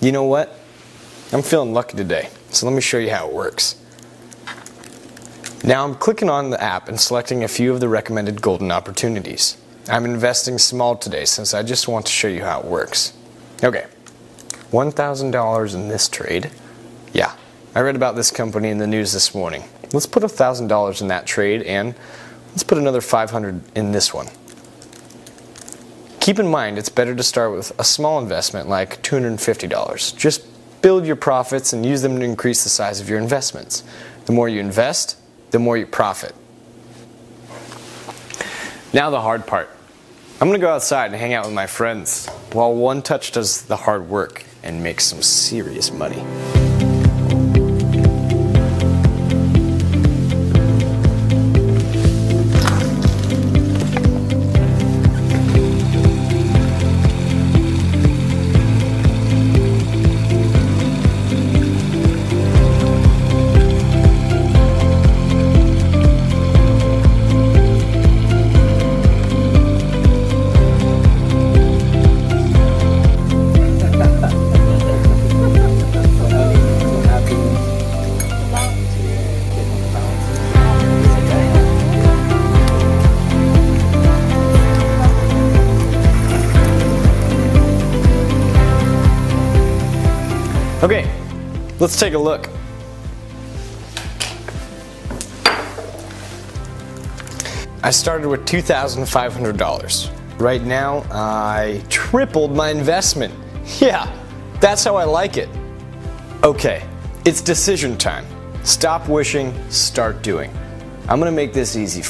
You know what? I'm feeling lucky today, so let me show you how it works. Now I'm clicking on the app and selecting a few of the recommended golden opportunities. I'm investing small today since I just want to show you how it works. Okay, $1,000 in this trade. Yeah, I read about this company in the news this morning. Let's put $1,000 in that trade and let's put another 500 in this one. Keep in mind it's better to start with a small investment like $250. Just build your profits and use them to increase the size of your investments. The more you invest, the more you profit. Now the hard part. I'm gonna go outside and hang out with my friends while One Touch does the hard work and makes some serious money. Okay, let's take a look. I started with $2,500. Right now, I tripled my investment. Yeah, that's how I like it. Okay, it's decision time. Stop wishing, start doing. I'm gonna make this easy